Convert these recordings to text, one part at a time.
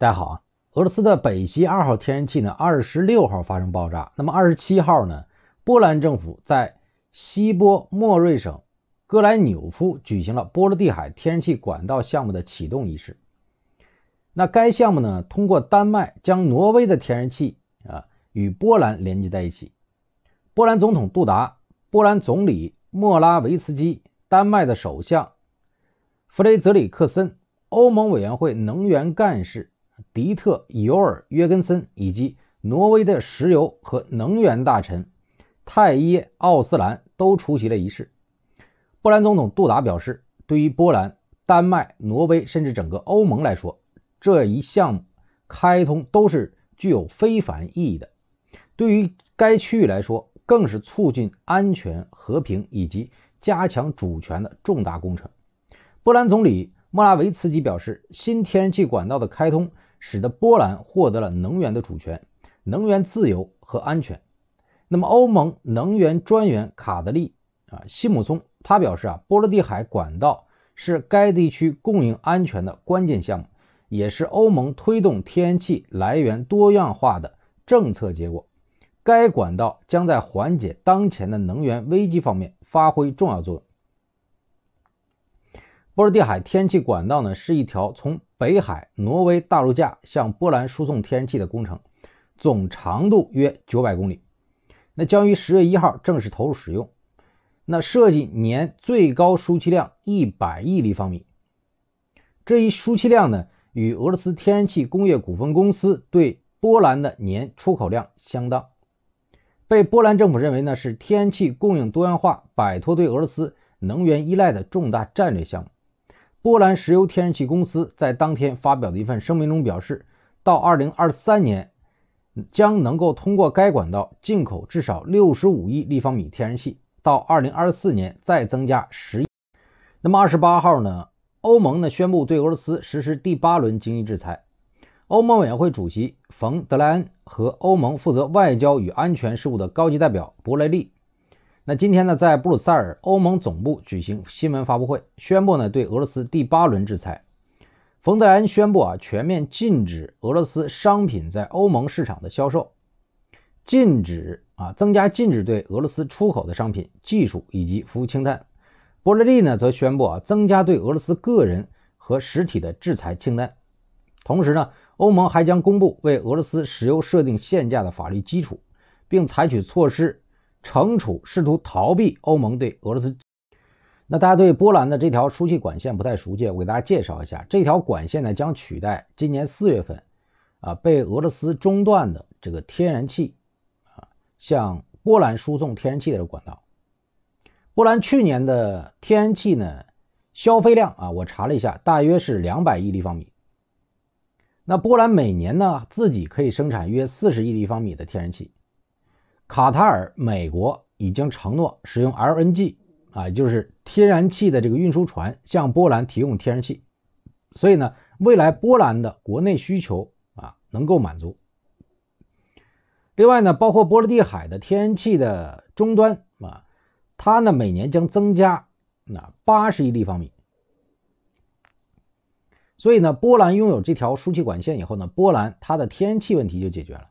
大家好啊，俄罗斯的北溪二号天然气呢，二十六号发生爆炸。那么二十七号呢，波兰政府在西波莫瑞省格莱纽夫举行了波罗的海天然气管道项目的启动仪式。那该项目呢，通过丹麦将挪威的天然气啊与波兰连接在一起。波兰总统杜达、波兰总理莫拉维茨基、丹麦的首相弗雷泽里克森、欧盟委员会能源干事。迪特·尤尔·约根森以及挪威的石油和能源大臣泰耶·奥斯兰都出席了仪式。波兰总统杜达表示，对于波兰、丹麦、挪威甚至整个欧盟来说，这一项目开通都是具有非凡意义的。对于该区域来说，更是促进安全、和平以及加强主权的重大工程。波兰总理莫拉维茨基表示，新天然气管道的开通。使得波兰获得了能源的主权、能源自由和安全。那么，欧盟能源专员卡德利啊西姆松他表示啊，波罗的海管道是该地区供应安全的关键项目，也是欧盟推动天然气来源多样化的政策结果。该管道将在缓解当前的能源危机方面发挥重要作用。波罗的海天气管道呢，是一条从北海、挪威大陆架向波兰输送天然气的工程，总长度约九百公里。那将于十月一号正式投入使用。那设计年最高输气量一百亿立方米。这一输气量呢，与俄罗斯天然气工业股份公司对波兰的年出口量相当。被波兰政府认为呢，是天然气供应多样化、摆脱对俄罗斯能源依赖的重大战略项目。波兰石油天然气公司在当天发表的一份声明中表示，到2023年将能够通过该管道进口至少65亿立方米天然气，到2024年再增加10亿。那么28号呢？欧盟呢宣布对俄罗斯实施第八轮经济制裁。欧盟委员会主席冯德莱恩和欧盟负责外交与安全事务的高级代表博雷利。那今天呢，在布鲁塞尔欧盟总部举行新闻发布会，宣布呢对俄罗斯第八轮制裁。冯德莱恩宣布啊，全面禁止俄罗斯商品在欧盟市场的销售，禁止啊增加禁止对俄罗斯出口的商品、技术以及服务清单。波雷利呢则宣布啊增加对俄罗斯个人和实体的制裁清单。同时呢，欧盟还将公布为俄罗斯石油设定限价的法律基础，并采取措施。惩处试图逃避欧盟对俄罗斯。那大家对波兰的这条输气管线不太熟悉，我给大家介绍一下，这条管线呢将取代今年四月份啊被俄罗斯中断的这个天然气啊向波兰输送天然气的管道。波兰去年的天然气呢消费量啊我查了一下，大约是两百亿立方米。那波兰每年呢自己可以生产约四十亿立方米的天然气。卡塔尔、美国已经承诺使用 LNG 啊，就是天然气的这个运输船向波兰提供天然气，所以呢，未来波兰的国内需求啊能够满足。另外呢，包括波罗的海的天然气的终端啊，它呢每年将增加那八十亿立方米。所以呢，波兰拥有这条输气管线以后呢，波兰它的天然气问题就解决了。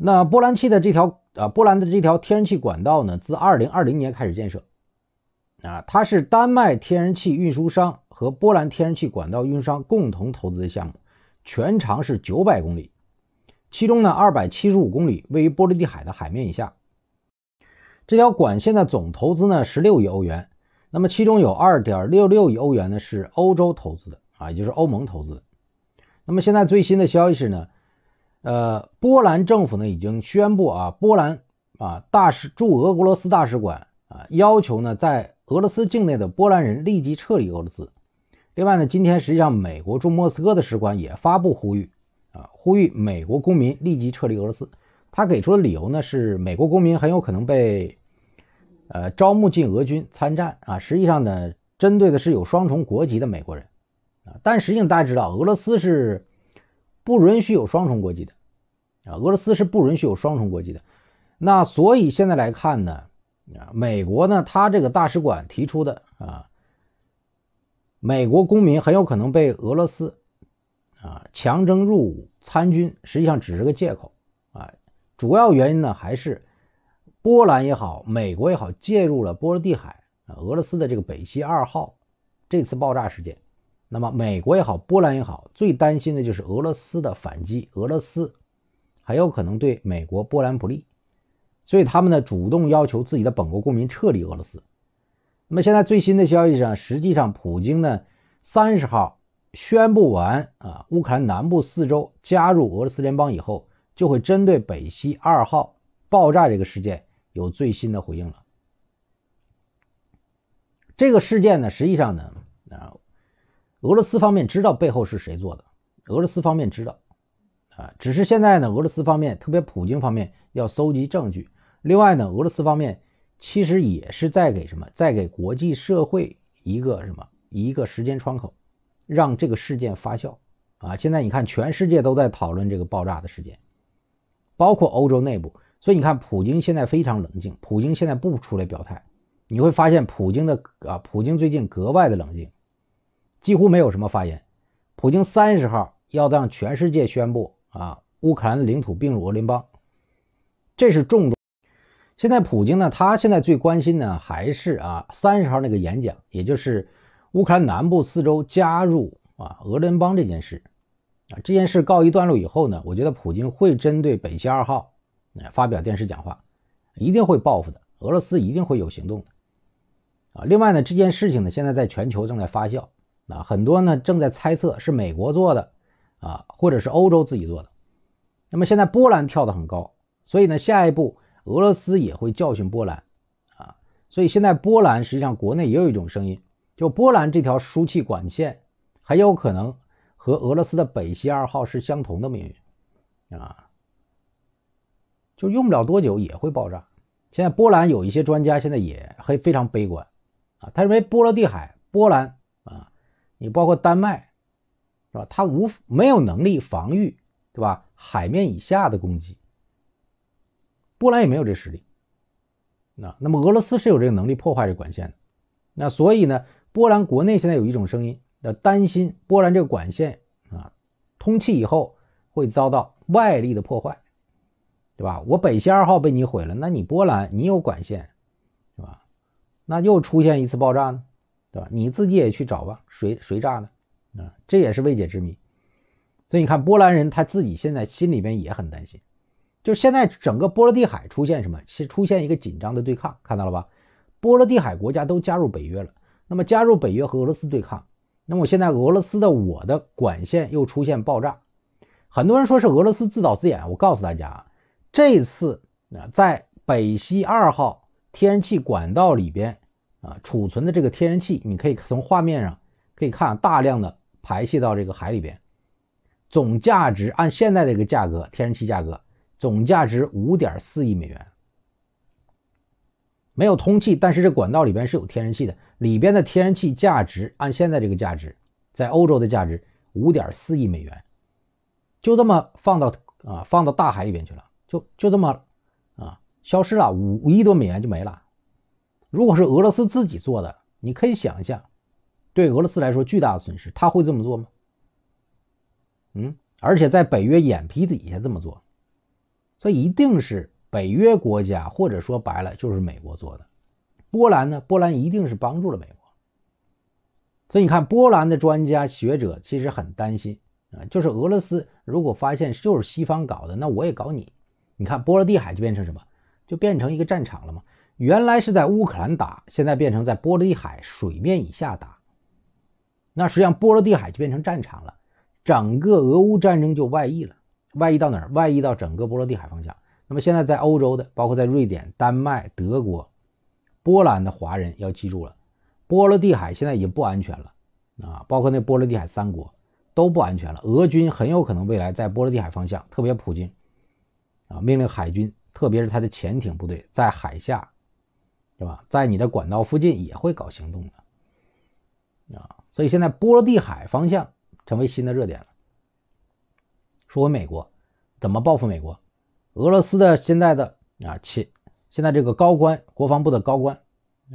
那波兰气的这条啊，波兰的这条天然气管道呢，自二零二零年开始建设，啊，它是丹麦天然气运输商和波兰天然气管道运输商共同投资的项目，全长是九百公里，其中呢二百七十五公里位于波罗的海的海面以下。这条管线的总投资呢十六亿欧元，那么其中有二点六六亿欧元呢是欧洲投资的啊，也就是欧盟投资。那么现在最新的消息是呢。呃，波兰政府呢已经宣布啊，波兰啊大使驻俄俄罗斯大使馆啊要求呢在俄罗斯境内的波兰人立即撤离俄罗斯。另外呢，今天实际上美国驻莫斯科的使馆也发布呼吁啊，呼吁美国公民立即撤离俄罗斯。他给出的理由呢是美国公民很有可能被呃招募进俄军参战啊，实际上呢针对的是有双重国籍的美国人啊，但实际上大家知道俄罗斯是。不允许有双重国籍的啊，俄罗斯是不允许有双重国籍的。那所以现在来看呢，啊，美国呢，他这个大使馆提出的啊，美国公民很有可能被俄罗斯啊强征入伍参军，实际上只是个借口啊。主要原因呢，还是波兰也好，美国也好，介入了波罗的海啊俄罗斯的这个北溪二号这次爆炸事件。那么美国也好，波兰也好，最担心的就是俄罗斯的反击，俄罗斯很有可能对美国、波兰不利，所以他们呢主动要求自己的本国公民撤离俄罗斯。那么现在最新的消息上，实际上普京呢三十号宣布完啊乌克兰南部四州加入俄罗斯联邦以后，就会针对北溪二号爆炸这个事件有最新的回应了。这个事件呢，实际上呢啊。俄罗斯方面知道背后是谁做的，俄罗斯方面知道，啊，只是现在呢，俄罗斯方面特别普京方面要搜集证据。另外呢，俄罗斯方面其实也是在给什么，在给国际社会一个什么一个时间窗口，让这个事件发酵。啊，现在你看，全世界都在讨论这个爆炸的事件，包括欧洲内部。所以你看，普京现在非常冷静，普京现在不出来表态，你会发现普京的啊，普京最近格外的冷静。几乎没有什么发言。普京三十号要让全世界宣布啊，乌克兰领土并入俄联邦，这是重中。现在普京呢，他现在最关心的还是啊三十号那个演讲，也就是乌克兰南部四州加入啊俄联邦这件事啊。这件事告一段落以后呢，我觉得普京会针对北溪二号啊发表电视讲话，一定会报复的。俄罗斯一定会有行动的啊。另外呢，这件事情呢，现在在全球正在发酵。啊，很多呢正在猜测是美国做的，啊，或者是欧洲自己做的。那么现在波兰跳得很高，所以呢，下一步俄罗斯也会教训波兰，啊，所以现在波兰实际上国内也有一种声音，就波兰这条输气管线很有可能和俄罗斯的北溪二号是相同的命运，啊，就用不了多久也会爆炸。现在波兰有一些专家现在也还非常悲观，啊，他认为波罗的海波兰。你包括丹麦，是吧？他无没有能力防御，对吧？海面以下的攻击，波兰也没有这实力。那那么俄罗斯是有这个能力破坏这管线的。那所以呢，波兰国内现在有一种声音，要担心波兰这个管线啊通气以后会遭到外力的破坏，对吧？我北溪二号被你毁了，那你波兰你有管线，是吧？那又出现一次爆炸呢？对吧？你自己也去找吧，谁谁炸的啊？这也是未解之谜。所以你看，波兰人他自己现在心里边也很担心。就现在整个波罗的海出现什么？其实出现一个紧张的对抗，看到了吧？波罗的海国家都加入北约了，那么加入北约和俄罗斯对抗。那么现在俄罗斯的我的管线又出现爆炸，很多人说是俄罗斯自导自演。我告诉大家啊，这次啊在北溪二号天然气管道里边。啊，储存的这个天然气，你可以从画面上可以看大量的排泄到这个海里边，总价值按现在这个价格，天然气价格总价值五点四亿美元，没有通气，但是这管道里边是有天然气的，里边的天然气价值按现在这个价值，在欧洲的价值五点四亿美元，就这么放到啊放到大海里边去了，就就这么啊消失了，五五亿多美元就没了。如果是俄罗斯自己做的，你可以想象，对俄罗斯来说巨大的损失，他会这么做吗？嗯，而且在北约眼皮底下这么做，所以一定是北约国家，或者说白了就是美国做的。波兰呢？波兰一定是帮助了美国。所以你看，波兰的专家学者其实很担心啊，就是俄罗斯如果发现就是西方搞的，那我也搞你。你看波罗的海就变成什么？就变成一个战场了吗？原来是在乌克兰打，现在变成在波罗的海水面以下打，那实际上波罗的海就变成战场了，整个俄乌战争就外溢了，外溢到哪儿？外溢到整个波罗的海方向。那么现在在欧洲的，包括在瑞典、丹麦、德国、波兰的华人要记住了，波罗的海现在已经不安全了啊！包括那波罗的海三国都不安全了，俄军很有可能未来在波罗的海方向，特别普京啊，命令海军，特别是他的潜艇部队在海下。是吧？在你的管道附近也会搞行动的啊，所以现在波罗的海方向成为新的热点了。说回美国，怎么报复美国？俄罗斯的现在的啊，且现在这个高官，国防部的高官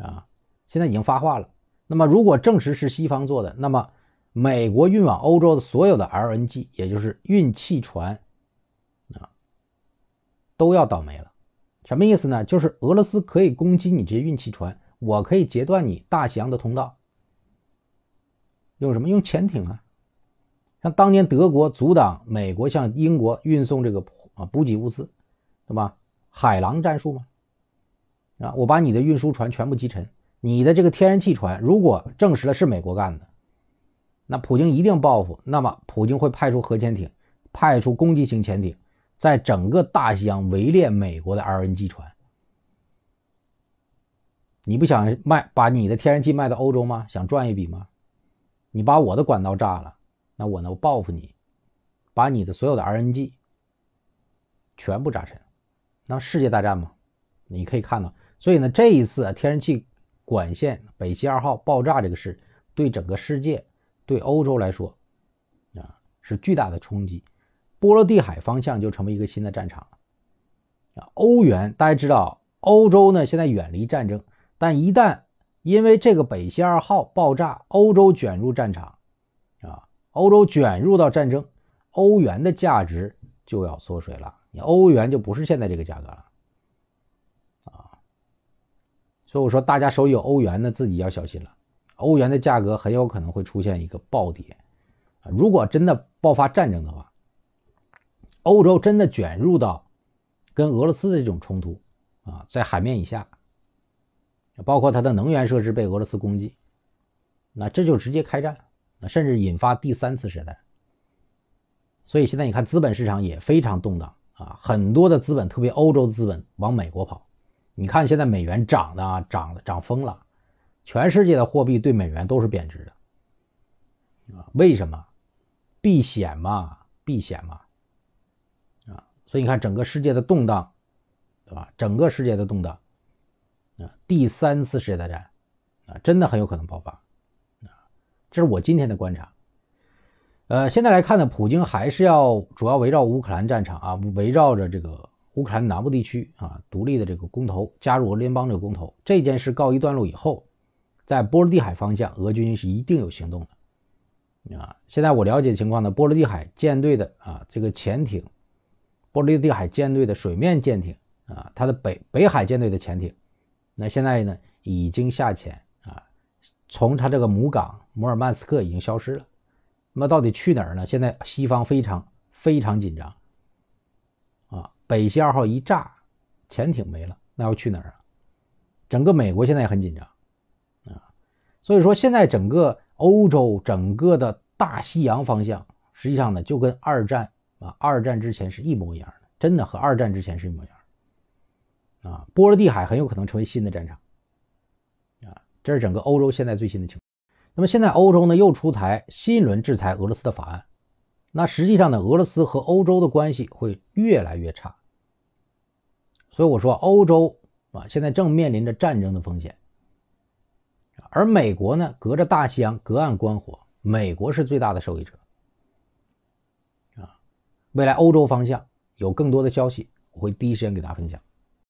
啊，现在已经发话了。那么如果证实是西方做的，那么美国运往欧洲的所有的 LNG，也就是运气船啊，都要倒霉了。什么意思呢？就是俄罗斯可以攻击你这些运气船，我可以截断你大西洋的通道。用什么？用潜艇啊！像当年德国阻挡美国向英国运送这个啊补给物资，对吧？海狼战术吗？啊，我把你的运输船全部击沉，你的这个天然气船如果证实了是美国干的，那普京一定报复。那么普京会派出核潜艇，派出攻击型潜艇。在整个大西洋围猎美国的 LNG 船，你不想卖把你的天然气卖到欧洲吗？想赚一笔吗？你把我的管道炸了，那我能报复你，把你的所有的 RNG 全部炸沉，那世界大战吗？你可以看到，所以呢，这一次啊天然气管线北溪二号爆炸这个事，对整个世界，对欧洲来说，啊，是巨大的冲击。波罗的海方向就成为一个新的战场啊！欧元大家知道，欧洲呢现在远离战争，但一旦因为这个北溪二号爆炸，欧洲卷入战场啊，欧洲卷入到战争，欧元的价值就要缩水了，你欧元就不是现在这个价格了啊！所以我说，大家手里有欧元的自己要小心了，欧元的价格很有可能会出现一个暴跌啊！如果真的爆发战争的话。欧洲真的卷入到跟俄罗斯的这种冲突啊，在海面以下，包括它的能源设施被俄罗斯攻击，那这就直接开战，甚至引发第三次时代。所以现在你看资本市场也非常动荡啊，很多的资本，特别欧洲的资本往美国跑。你看现在美元涨的啊，涨的涨疯了，全世界的货币对美元都是贬值的啊？为什么？避险嘛，避险嘛。所以你看，整个世界的动荡，对吧？整个世界的动荡，啊，第三次世界大战，啊，真的很有可能爆发，啊，这是我今天的观察。呃，现在来看呢，普京还是要主要围绕乌克兰战场啊，围绕着这个乌克兰南部地区啊，独立的这个公投，加入俄联邦这个公投这件事告一段落以后，在波罗的海方向，俄军是一定有行动的，啊，现在我了解情况呢，波罗的海舰队的啊，这个潜艇。波罗的海舰队的水面舰艇啊，它的北北海舰队的潜艇，那现在呢已经下潜啊，从它这个母港摩尔曼斯克已经消失了。那么到底去哪儿呢？现在西方非常非常紧张啊，北溪二号一炸，潜艇没了，那要去哪儿啊？整个美国现在也很紧张啊，所以说现在整个欧洲整个的大西洋方向，实际上呢就跟二战。啊，二战之前是一模一样的，真的和二战之前是一模一样。啊，波罗的海很有可能成为新的战场。啊，这是整个欧洲现在最新的情况。那么现在欧洲呢又出台新一轮制裁俄罗斯的法案，那实际上呢，俄罗斯和欧洲的关系会越来越差。所以我说，欧洲啊现在正面临着战争的风险，而美国呢隔着大西洋隔岸观火，美国是最大的受益者。未来欧洲方向有更多的消息，我会第一时间给大家分享。